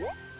어?